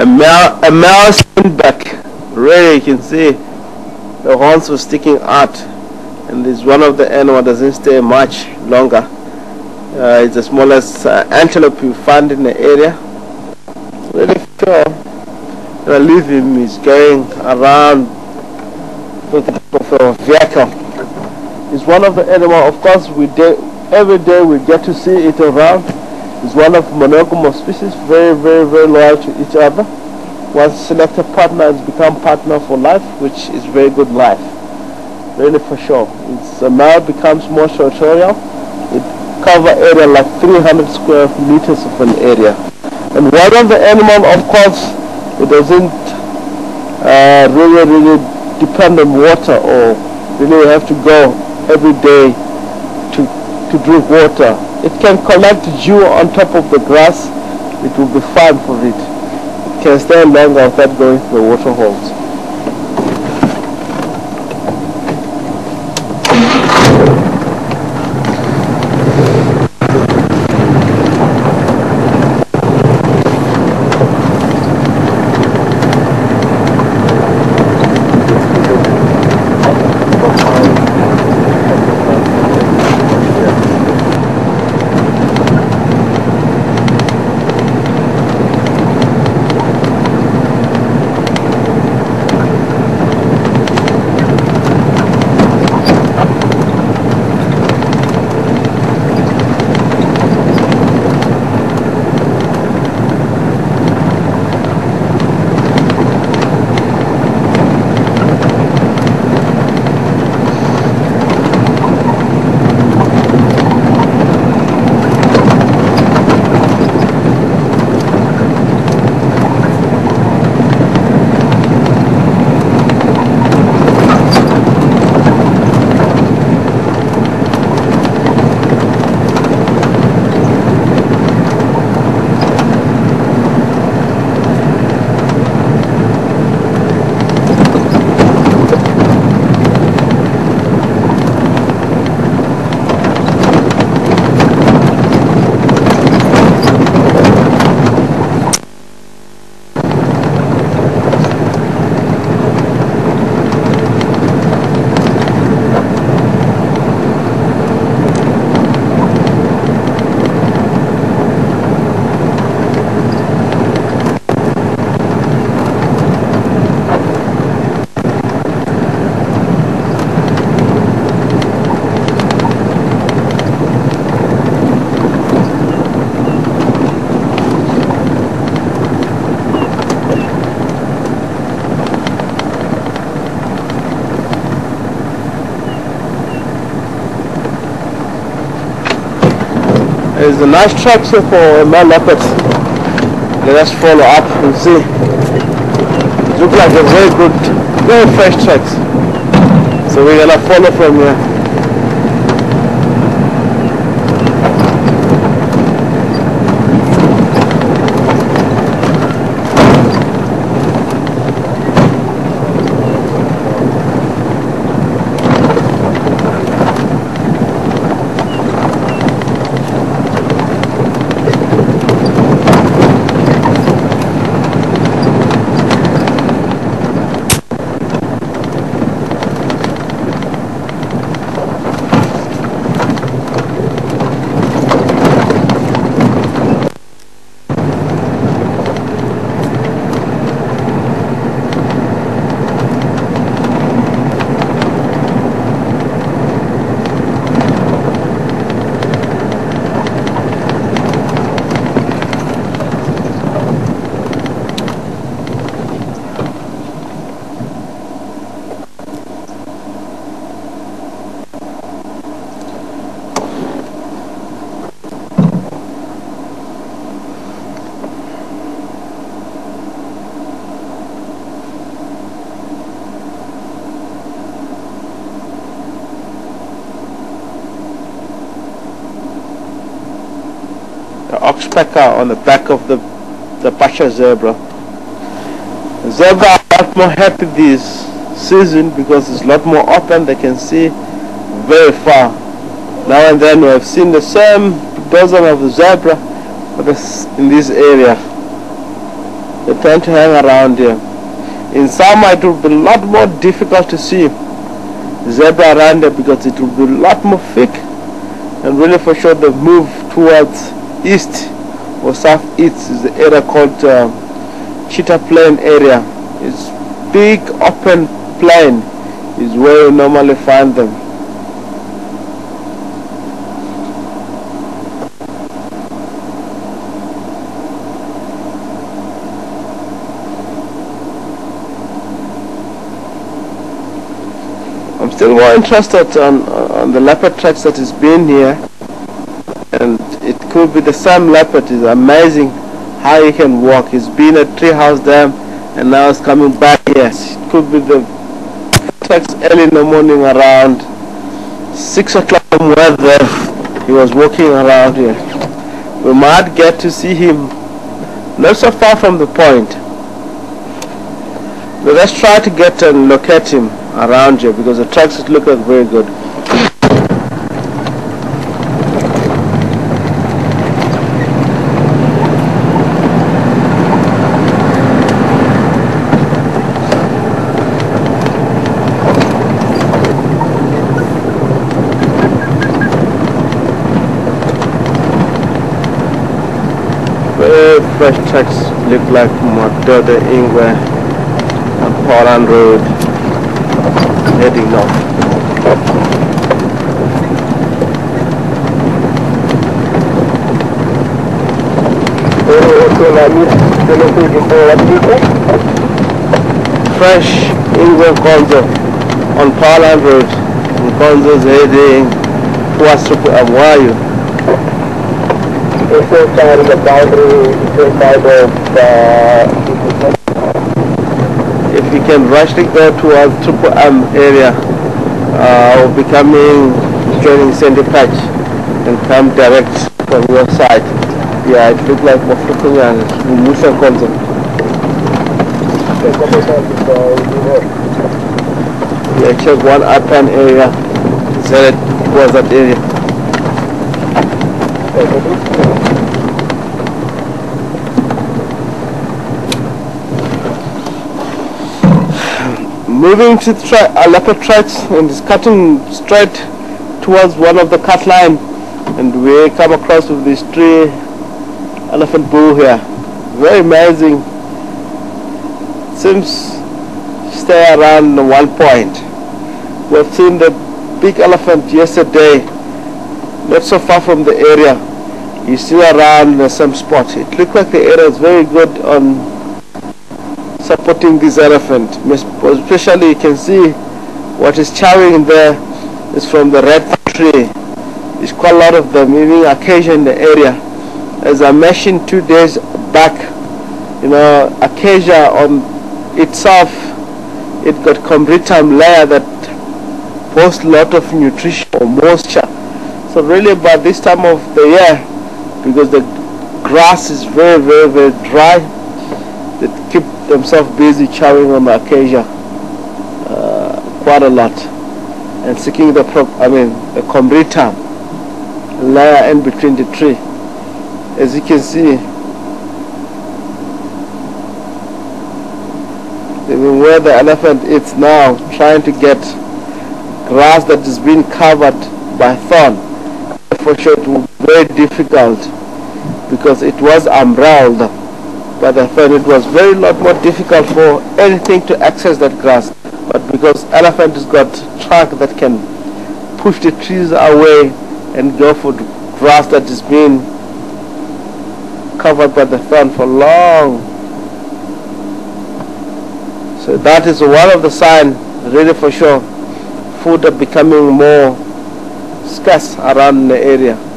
a male, a male back. Really, you can see the horns were sticking out, and this one of the animal doesn't stay much longer. Uh, it's the smallest uh, antelope you find in the area. Really sure. I leave him. He's going around with a vehicle. It's one of the animal. Of course, we every day we get to see it around. It's one of monogamous species, very, very, very loyal to each other. Once selected partner, it's become partner for life, which is very good life. Really for sure. It's a male becomes more territorial. It cover area like 300 square meters of an area. And one of the animal, of course, it doesn't uh, really, really depend on water or really have to go every day to, drink water. It can collect dew on top of the grass. It will be fine for it. It can stay longer without going to the water holes. There's a nice track here for my leopard. Let us follow up and see. It looks like a very good, very fresh tracks. So we're gonna follow from here. Oxpecker on the back of the the pasha zebra. Zebra are a lot more happy this season because it's a lot more open. They can see very far. Now and then we have seen the same dozen of the zebra in this area. They tend to hang around here. In summer it will be a lot more difficult to see zebra around here because it will be a lot more thick and really for sure they move towards east or southeast is the area called uh, Cheetah Plain area. It's big open plain is where you normally find them. I'm still more interested on, on the leopard tracks that has been here could be the same leopard. It's amazing how he can walk. He's been at Treehouse Dam and now he's coming back here. It could be the tracks early in the morning around 6 o'clock weather. He was walking around here. We might get to see him not so far from the point. But let's try to get and locate him around here because the tracks look very good. Very fresh tracks look like Motoda Ingwe on Poland Road heading north. Fresh Ingwe Konzo on Poland Road. Konzo is heading towards Amwayu. It's inside the boundary, inside of the, if we can rushly go towards Triple M area, uh, be coming joining Sandy Patch and come direct from your side. Yeah, it looks like Musa Konzo. the commercial is, uh, Yeah, check one upland area, it towards that area. Moving to tra- uh, leopard tracks and is cutting straight towards one of the cut line and we come across with this tree elephant bull here. Very amazing. Seems stay around one point. We've seen the big elephant yesterday, not so far from the area. He's still around the same spot. It looks like the area is very good on supporting this elephant. Especially you can see what is chowing there is from the red tree. There's quite a lot of them, even acacia in the area. As I mentioned two days back, you know, acacia on itself, it got cambium layer that boasts a lot of nutrition or moisture. So really by this time of the year, because the grass is very, very, very dry, they keep themselves busy chowing on the acacia uh, quite a lot and seeking the prop, I mean the cambium layer in between the tree. As you can see, even where the elephant is now, trying to get grass that is being covered by thorn. For sure it will be very difficult because it was umbrelled by the thorn. It was very lot more difficult for anything to access that grass. But because elephant has got track that can push the trees away and go for the grass that is being covered by the thorn for long. So that is one of the signs, really for sure, food are becoming more scarce around the area.